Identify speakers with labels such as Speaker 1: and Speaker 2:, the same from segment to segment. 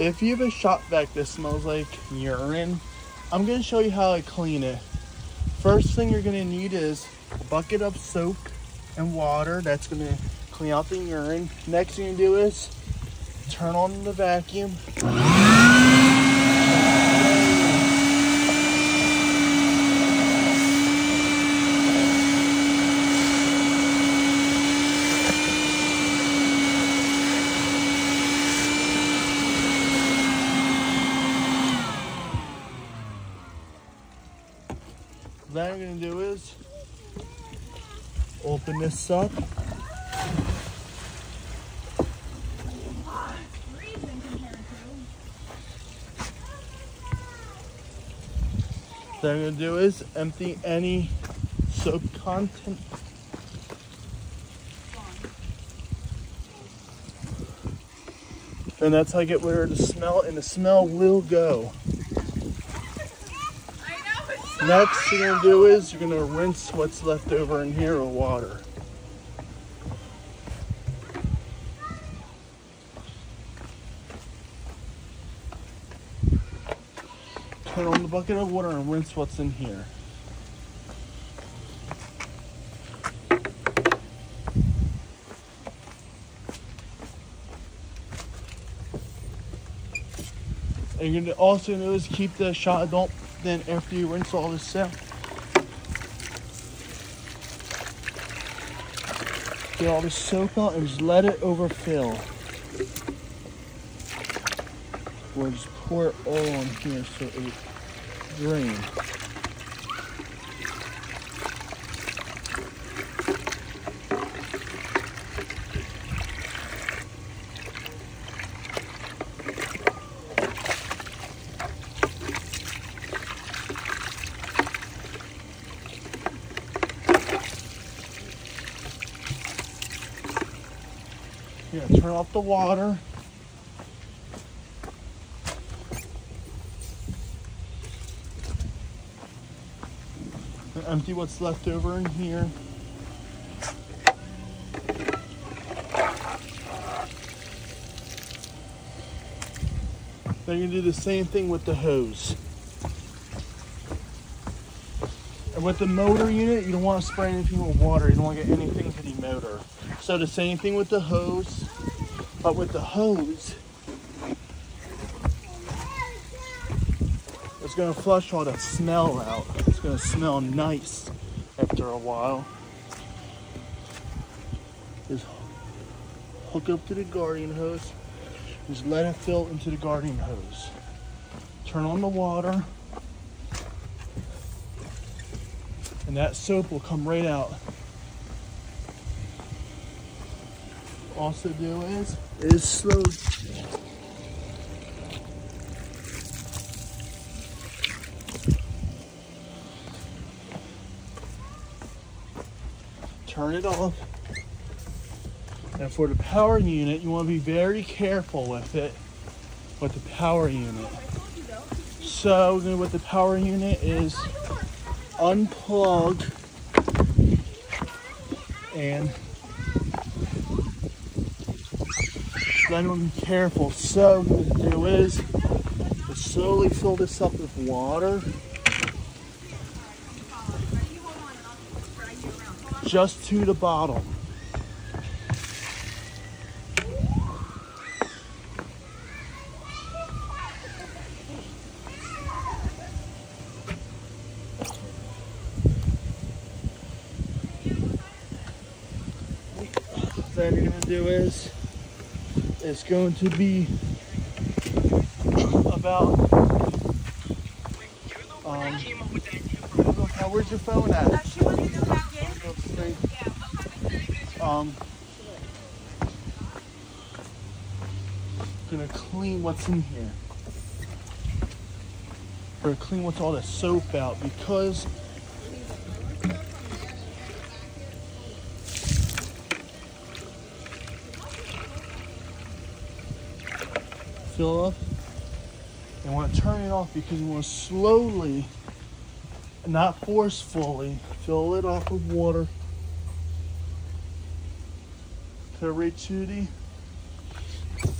Speaker 1: If you have a shop vac that smells like urine, I'm gonna show you how I clean it. First thing you're gonna need is a bucket of soap and water. That's gonna clean out the urine. Next thing you do is turn on the vacuum. Then I'm gonna do is open this up. Then I'm gonna do is empty any soap content. And that's how I get rid of the smell, and the smell will go. Next you're gonna do is you're gonna rinse what's left over in here with water. Turn on the bucket of water and rinse what's in here. And you're gonna also is keep the shot. Don't then after you rinse all this out, get all the soap out and just let it overfill. Or just pour it all on here so it drains. Turn off the water. Empty what's left over in here. Then you do the same thing with the hose. And with the motor unit, you don't want to spray anything with water. You don't want to get anything to the motor. So the same thing with the hose, but with the hose, it's gonna flush all the smell out. It's gonna smell nice after a while. Just hook up to the guardian hose. Just let it fill into the guardian hose. Turn on the water. And that soap will come right out. Also do is? Is slow. Turn it off. And for the power unit you want to be very careful with it with the power unit. So with the power unit is unplug and then we'll be careful. So what I'm gonna do is we'll slowly fill this up with water. Just to the bottom. Then you're gonna do is it's going to be about um, now where's your phone at? Um, gonna clean what's in here. We're gonna clean what's all the soap out because fill up. You want to turn it off because you want to slowly, not forcefully, fill it off with water to reach to the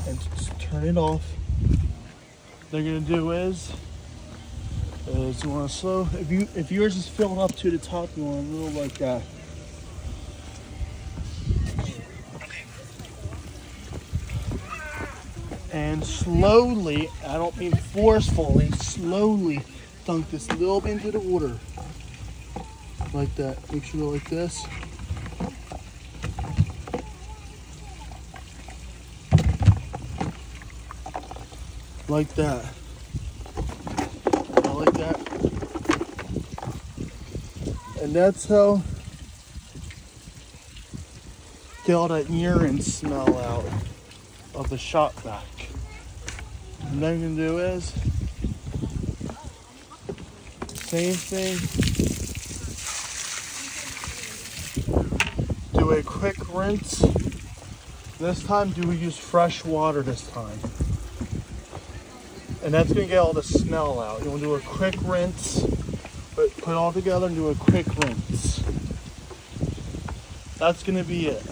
Speaker 1: and just turn it off. they're gonna do is is you want to slow if you if yours is filling up to the top you want a little like that and slowly i don't mean forcefully slowly dunk this little bit into the water. Like that. Make sure like this. Like that. Like that. And that's how get all that urine smell out of the shop vac. and then I'm gonna do is same thing do a quick rinse this time do we use fresh water this time and that's gonna get all the smell out. You wanna do a quick rinse, but put it all together and do a quick rinse. That's gonna be it.